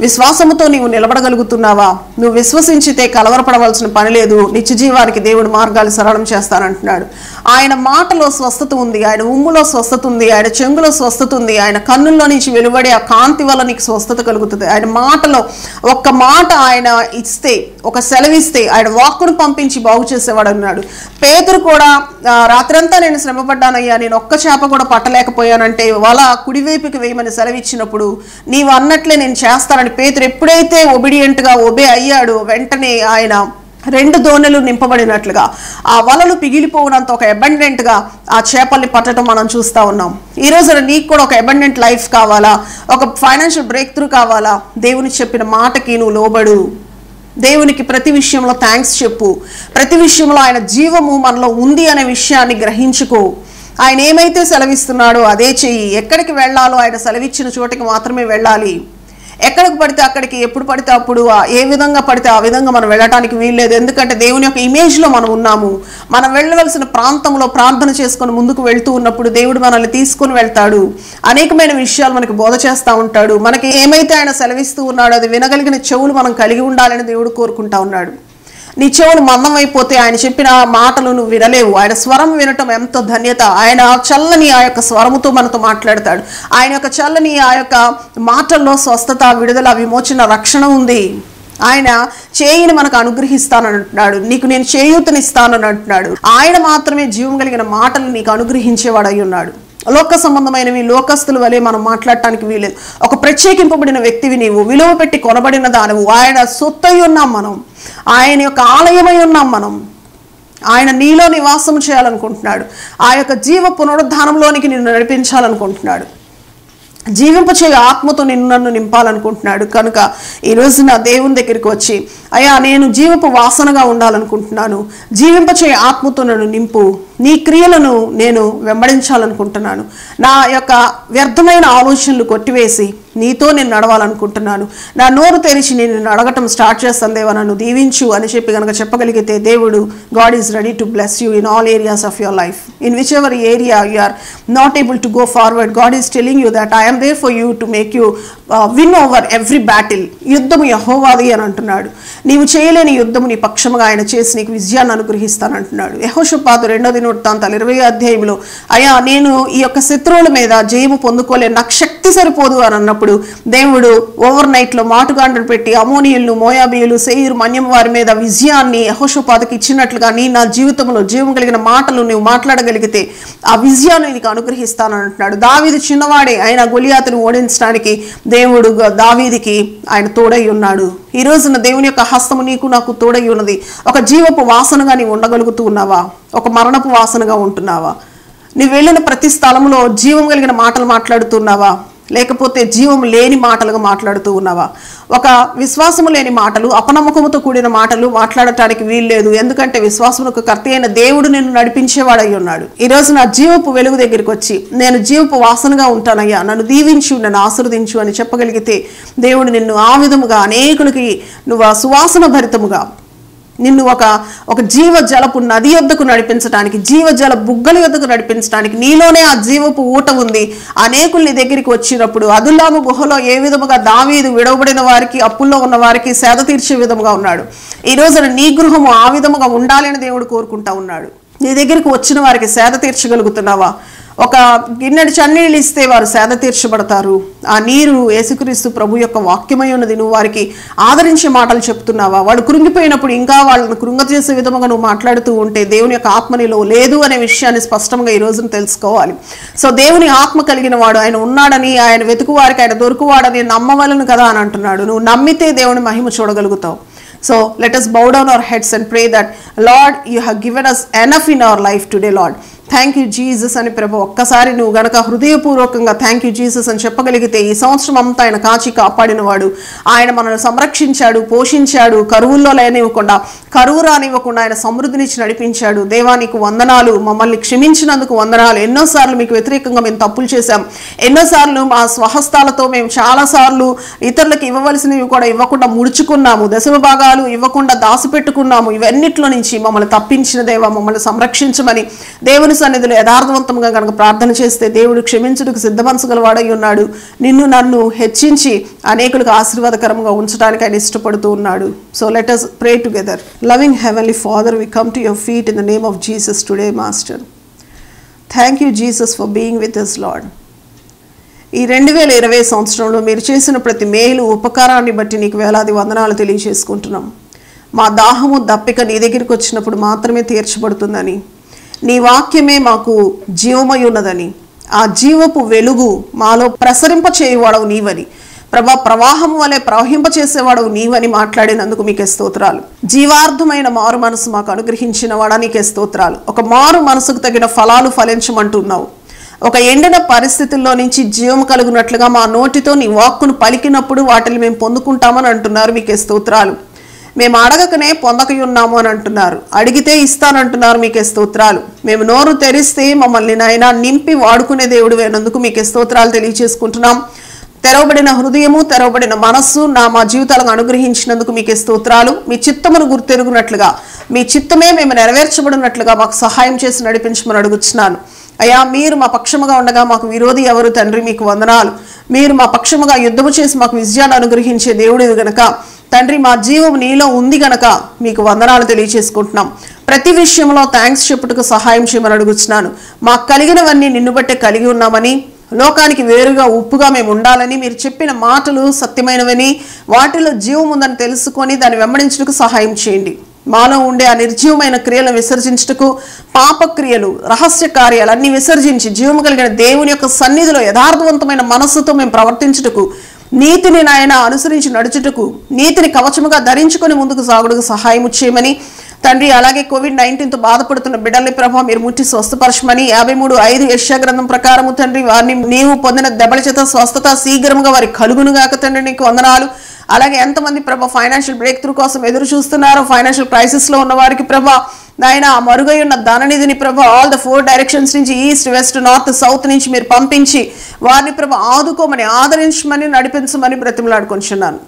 S1: విశ్వాసముతో నీవు నిలబడగలుగుతున్నావా? నువ్వు విశ్వసించితే కలవరపడవలసిన పని లేదు. నిత్యజీవానికి దేవుడు మార్గాలు సరళం చేస్తానంటున్నాడు. ఆయన మాటలో స్వస్థత ఉంది. ఆయన ఉమ్ములో స్వస్థత ఉంది. ఆయన చెంగులో స్వస్థత ఉంది. ఆయన కన్నుల్లో నుంచి వెలువడే ఆ కాంతి వల్ల నీకు స్వస్థత కలుగుతుంది. ఆయన మాటలో ఒక్క మాట ఆయన ఇస్తే ఒక సెలవిస్తే ఆయన వాక్కును పంపించి బాగు చేసేవాడు అన్నాడు పేదరు కూడా రాత్రంతా నేను శ్రమపడ్డానయ్యా. నేను ఒక్క చేప కూడా పట్టలేకపోయానంటే వల కుడివైపుకి వేయమని సెలవిచ్చినప్పుడు నీవు అన్నట్లే నేను చేస్తానని పేతురు. ఎప్పుడైతే obedient గా ఒబే అయ్యాడో వెంటనే ఆయన రెండు దోణలు నింపబడినట్లుగా ఆ వలలు పిగిలిపోవడంతో ఒక abundant గా ఆ చేపల్ని పట్టడం మనం చూస్తా ఉన్నాం. ఈ రోజున నీకు కూడా ఒక అబండెంట్ లైఫ్ కావాలా? ఒక ఫైనాన్షియల్ బ్రేక్ త్రూ కావాలా? దేవుని చెప్పిన మాటకి నువ్వు లోబడు. దేవునికి ప్రతి విషయంలో థ్యాంక్స్ చెప్పు. ప్రతి విషయంలో ఆయన జీవము మనలో ఉంది అనే విషయాన్ని గ్రహించుకో. ఆయన ఏమైతే సెలవిస్తున్నాడో అదే చెయ్యి. ఎక్కడికి వెళ్ళాలో ఆయన సెలవిచ్చిన చోటికి మాత్రమే వెళ్ళాలి. ఎక్కడికి పడితే అక్కడికి ఎప్పుడు పడితే అప్పుడు ఆ ఏ విధంగా పడితే ఆ విధంగా మనం వెళ్ళటానికి వీల్లేదు. ఎందుకంటే దేవుని యొక్క ఇమేజ్లో మనం ఉన్నాము. మనం వెళ్ళవలసిన ప్రాంతంలో ప్రార్థన చేసుకొని ముందుకు వెళ్తూ ఉన్నప్పుడు దేవుడు మనల్ని తీసుకొని వెళ్తాడు. అనేకమైన విషయాలు మనకి బోధ చేస్తూ ఉంటాడు. మనకి ఏమైతే ఆయన సెలవిస్తూ ఉన్నాడో అది వినగలిగిన చెవులు మనం కలిగి ఉండాలని దేవుడు కోరుకుంటా ఉన్నాడు. నీ చెవులు అయిపోతే ఆయన చెప్పిన మాటలు నువ్వు వినలేవు. ఆయన స్వరం వినటం ఎంతో ధన్యత. ఆయన చల్లని ఆ యొక్క స్వరముతో మనతో మాట్లాడతాడు. ఆయన యొక్క చల్లని ఆ యొక్క మాటల్లో స్వస్థత విడుదల విమోచన రక్షణ ఉంది. ఆయన చేయిని మనకు అనుగ్రహిస్తానని అంటున్నాడు నీకు నేను చేయూతనిస్తానని అంటున్నాడు ఆయన మాత్రమే జీవం కలిగిన మాటలు నీకు అనుగ్రహించేవాడు అయి ఉన్నాడు. లోక సంబంధమైనవి లోకస్తుల వలె మనం మాట్లాడటానికి వీలేదు. ఒక ప్రత్యేకింపబడిన వ్యక్తివి నీవు. విలువ పెట్టి కొనబడిన దానివు. ఆయన సొత్తై ఉన్నాం మనం. ఆయన యొక్క ఆలయమై ఉన్నాం మనం. ఆయన నీలో నివాసం చేయాలనుకుంటున్నాడు. ఆ యొక్క జీవ పునరుద్ధానంలోనికి నిన్ను నడిపించాలనుకుంటున్నాడు. జీవింపచే ఆత్మతో నిన్ను నన్ను నింపాలనుకుంటున్నాడు. కనుక ఈ రోజు నా దేవుని దగ్గరికి వచ్చి అయ్యా నేను జీవపు వాసనగా ఉండాలనుకుంటున్నాను. జీవింపచే ఆత్మతో నన్ను నింపు. నీ క్రియలను నేను వెంబడించాలనుకుంటున్నాను. నా యొక్క వ్యర్థమైన ఆలోచనలు కొట్టివేసి నీతో నేను నడవాలనుకుంటున్నాను. నా నోరు తెరిచి నేను అడగటం స్టార్ట్ చేస్తాను దేవా. నన్ను దీవించు అని చెప్పి కనుక చెప్పగలిగితే దేవుడు God is ready to bless you in all areas of your life. In whichever area you are not able to go forward God is telling you that I'm there for you to make you win over every battle యుద్ధము యహోవాది అని అంటున్నాడు. నీవు చేయలేని యుద్ధము నీ పక్షముగా ఆయన చేసి నీకు విజయాన్ని అనుగ్రహిస్తానంటున్నాడు. యహోషపాతు రెండో దినవృత్తాంతాలు ఇరవై అధ్యాయంలో అయ్యా నేను ఈ యొక్క శత్రువుల మీద జయము పొందుకోలే నాకు శక్తి సరిపోదు అని అన్నప్పుడు దేవుడు ఓవర్ నైట్లో మాటుగాండ్రను పెట్టి అమోనియులు మోయాబియులు సెయిర్ మన్యం వారి మీద విజయాన్ని యహోషపాతకి ఇచ్చినట్లుగా నీ నా జీవితంలో జీవం కలిగిన మాటలు నువ్వు మాట్లాడగలిగితే ఆ విజయాన్ని నీకు అనుగ్రహిస్తానని అంటున్నాడు దావీది చిన్నవాడే ఆయన గొలియాతును ఓడించడానికి దేవుడు దావీదికి ఆయన తోడై ఉన్నాడు. ఈ రోజున దేవుని యొక్క హస్తము నీకు నాకు తోడై ఉన్నది. ఒక జీవపు వాసనగా నీవు ఉండగలుగుతూ ఉన్నావా? ఒక మరణపు వాసనగా ఉంటున్నావా? నీ వెళ్ళిన ప్రతి స్థలంలో జీవం కలిగిన మాటలు మాట్లాడుతున్నావా లేకపోతే జీవం లేని మాటలుగా మాట్లాడుతూ ఉన్నావా? ఒక విశ్వాసము లేని మాటలు అపనమ్మకముతో కూడిన మాటలు మాట్లాడటానికి వీల్లేదు ఎందుకంటే విశ్వాసముకు కర్త అయిన దేవుడు నిన్ను నడిపించేవాడై ఉన్నాడు. ఈరోజు నా జీవపు వెలుగు దగ్గరికి వచ్చి నేను జీవపు వాసనగా ఉంటానయ్యా. నన్ను దీవించు నన్ను ఆశీర్వదించు అని చెప్పగలిగితే దేవుడు నిన్ను ఆ విధముగా అనేకులకి నువ్వు సువాసన భరితముగా నిన్ను ఒక ఒక జీవజలపు నది యొద్దకు నడిపించడానికి జీవజల బుగ్గల యొద్దకు నడిపించడానికి నీలోనే ఆ జీవపు ఊట ఉంది. అనేకులు నీ దగ్గరికి వచ్చినప్పుడు అదుల్లాము గుహలో ఏ విధముగా దావీదు విడవబడిన వారికి అప్పుల్లో ఉన్న వారికి సేద తీర్చే విధముగా ఉన్నాడు. ఈ రోజున నీ గృహము ఆ విధముగా ఉండాలని దేవుడు కోరుకుంటా ఉన్నాడు. నీ దగ్గరికి వచ్చిన వారికి సేద తీర్చగలుగుతున్నావా? ఒక గిన్నెడు చన్నీళ్ళు ఇస్తే వారు సేద తీర్చబడతారు. ఆ నీరు యేసుక్రీస్తు ప్రభు యొక్క వాక్యమై ఉన్నది. నువ్వు వారికి ఆదరించే మాటలు చెప్తున్నావా? వాడు కృంగిపోయినప్పుడు ఇంకా వాళ్ళని కృంగ చేసే విధముగా నువ్వు మాట్లాడుతూ ఉంటే దేవుని యొక్క ఆత్మ నీలో లేదు అనే విషయాన్ని స్పష్టంగా ఈ రోజున తెలుసుకోవాలి. సో దేవుని ఆత్మ కలిగిన వాడు ఆయన ఉన్నాడని ఆయన వెతుకు వారికి ఆయన దొరుకువాడని నమ్మవలను కదా అని అంటున్నాడు. నువ్వు నమ్మితే దేవుని మహిమ చూడగలుగుతావు. So let us bow down our heads and pray that Lord you have us enough in in life today Lord thank you Jesus అని ప్రభు ఒక్కసారి నువ్వు గనక హృదయపూర్వకంగా థ్యాంక్ యూ జీసస్ అని చెప్పగలిగితే ఈ సంవత్సరం అంతా ఆయన కాచి కాపాడినవాడు. ఆయన మనల్ని సంరక్షించాడు పోషించాడు కరువుల్లో లేనివ్వకుండా కరువు రానివ్వకుండా ఆయన సమృద్ధినిచ్చి నడిపించాడు. దేవానికి వందనాలు. మమ్మల్ని క్షమించినందుకు వందనాలు. ఎన్నోసార్లు మీకు వ్యతిరేకంగా మేము తప్పులు చేశాం. ఎన్నోసార్లు మా స్వహస్తాలతో మేము చాలాసార్లు ఇతరులకు ఇవ్వవలసినవి కూడా ఇవ్వకుండా ముడుచుకున్నాము. దశమ భాగాలు ఇవ్వకుండా దాసిపెట్టుకున్నాము ఇవన్నిట్లో నుంచి మమ్మల్ని తప్పించిన దేవ మమ్మల్ని సంరక్షించమని దేవుని సన్నిధిలో యథార్థవంతంగా కనుక ప్రార్థన చేస్తే దేవుడు క్షమించుటకు సిద్ధపరచగలవాడై ఉన్నాడు. నిన్ను నన్ను హెచ్చించి అనేకులకు ఆశీర్వాదకరంగా ఉంచడానికి ఆయన ఇష్టపడుతూ ఉన్నాడు. So let us pray together loving heavenly father we come to your feet in the name of Jesus today master thank you Jesus for being with us Lord ఈ రెండు వేల ఇరవై సంవత్సరంలో మీరు చేసిన ప్రతి మేలు ఉపకారాన్ని బట్టి నీకు వేలాది వందనాలు తెలియజేసుకుంటున్నాం. మా దాహము దప్పిక నీ దగ్గరికి వచ్చినప్పుడు మాత్రమే తీర్చబడుతుందని. నీ వాక్యమే మాకు జీవమై ఉన్నదని ఆ జీవపు వెలుగు మాలో ప్రసరింప చేయువాడవు నీవని. ప్రభా ప్రవాహం వలె ప్రవహింపచేసేవాడవు నీవని మాట్లాడినందుకు మీకే స్తోత్రాలు. జీవార్థమైన మారు మనసు మాకు అనుగ్రహించిన వాడా నీకే స్తోత్రాలు. ఒక మారు మనసుకు తగిన ఫలాలు ఫలించమంటున్నావు. ఒక ఎండిన పరిస్థితుల్లో నుంచి జీవం కలుగునట్లుగా మా నోటితో నీ వాక్కును పలికినప్పుడు వాటిని మేము పొందుకుంటామని అంటున్నారు మీకే స్తోత్రాలు. మేము అడగకనే పొందకయున్నాము అని అంటున్నారు. అడిగితే ఇస్తానంటున్నారు మీకే స్తోత్రాలు. మేము నోరు తెరిస్తే మమ్మల్ని నాయన నింపి వాడుకునే దేవుడు వేనందుకు మీకే స్తోత్రాలు తెలియజేసుకుంటున్నాం తెరవబడిన హృదయము తెరవబడిన మనస్సు నా మా జీవితాలకు అనుగ్రహించినందుకు మీకే స్తోత్రాలు. మీ చిత్తమును గుర్తెరుగునట్లుగా మీ చిత్తమే మేము నెరవేర్చబడినట్లుగా మాకు సహాయం చేసి నడిపించమని అడుగుతున్నాను అయ్యా మీరు మా పక్షముగా ఉండగా మాకు విరోధి ఎవరు తండ్రి మీకు వందనాలు. మీరు మా పక్షముగా యుద్ధము చేసి మాకు విజయాన్ని అనుగ్రహించే దేవుడు గనక తండ్రి మా జీవం నీలో ఉంది గనక మీకు వందనాలు తెలియచేసుకుంటున్నాం. ప్రతి విషయంలో థ్యాంక్స్ చెప్పుటకు సహాయం చేయమని అడుగుతున్నాను మాకు కలిగినవన్నీ నిన్ను బట్టే కలిగి ఉన్నామని లోకానికి వేరుగా ఉప్పుగా మేము ఉండాలని మీరు చెప్పిన మాటలు సత్యమైనవని వాటిలో జీవం ఉందని తెలుసుకొని దాన్ని వెంబడించుటకు సహాయం చేయండి. మాలో ఉండే ఆ నిర్జీవమైన క్రియలను విసర్జించుటకు పాపక్రియలు రహస్య కార్యాలన్నీ విసర్జించి జీవము కలిగిన దేవుని యొక్క సన్నిధిలో యథార్థవంతమైన మనస్సుతో మేము ప్రవర్తించుటకు నీతిని నాయన అనుసరించి నడుచుటకు నీతిని కవచముగా ధరించుకొని ముందుకు సాగుడుకు సహాయం చేయమని. తండ్రి అలాగే కోవిడ్ నైన్టీన్తో బాధపడుతున్న బిడ్డల్ని ప్రభావ మీరు ముట్టి స్వస్థపరచమని. యాభై మూడు ఐదు యశ్యా గ్రంథం ప్రకారము తండ్రి వారిని నీవు పొందిన దెబ్బల చేత స్వస్థత శీఘ్రముగా వారి కలుగునుగాక తండ్రి నీకు వందనాలు. అలాగే ఎంతమంది ప్రభా ఫైనాన్షియల్ బ్రేక్ త్రూ కోసం ఎదురు చూస్తున్నారో ఫైనాన్షియల్ క్రైసిస్లో ఉన్న వారికి ప్రభా నాయన ఆ మరుగై ఉన్న ధననిధిని ప్రభ ఆల్ ద ఫోర్ డైరెక్షన్స్ నుంచి ఈస్ట్ వెస్ట్ నార్త్ సౌత్ నుంచి మీరు పంపించి వారిని ప్రభ ఆదుకోమని ఆదరించమని నడిపించమని బ్రతిమలాడుకుంటున్నాను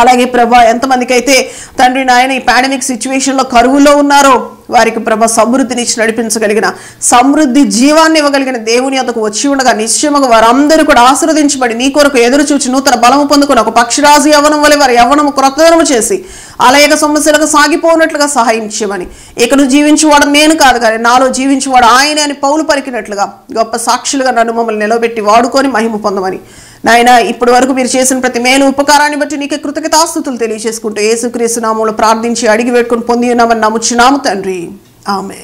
S1: అలాగే ప్రభా ఎంతమందికి అయితే తండ్రి నాయన ఈ పాండమిక్ సిచ్యువేషన్లో కరువులో ఉన్నారో వారికి ప్రభ సమృద్ధినిచ్చి నడిపించగలిగిన సమృద్ధి జీవాన్ని ఇవ్వగలిగిన దేవుని అతకు వచ్చి ఉండగా నిశ్చయముగా వారందరూ కూడా ఆశీర్వదించబడి నీ కొరకు ఎదురు చూచి నూతన బలము పొందుకుని ఒక పక్షిరాజు యవనం వలె వారి యవనము క్రొత్తదనము చేసి అలాయక సమస్యలకు సాగిపోనట్లుగా సహాయం చేయమని. ఇకను జీవించేవాడు నేను కాదు కానీ నాలో జీవించేవాడు ఆయనే అని పౌలు పరికినట్లుగా గొప్ప సాక్షులుగా నన్ను మమ్మల్ని నిలబెట్టి వాడుకొని మహిమ పొందమని. నాయన ఇప్పటి వరకు మీరు చేసిన ప్రతి మేలు ఉపకారాన్ని బట్టి నీకే కృతజ్ఞతాస్తుతులు తెలియజేసుకుంటూ యేసుక్రీస్తు నామంలో ప్రార్థించి అడిగి పెట్టుకుని పొంది ఉన్నామని నమ్ముచున్నాము తండ్రి. ఆమె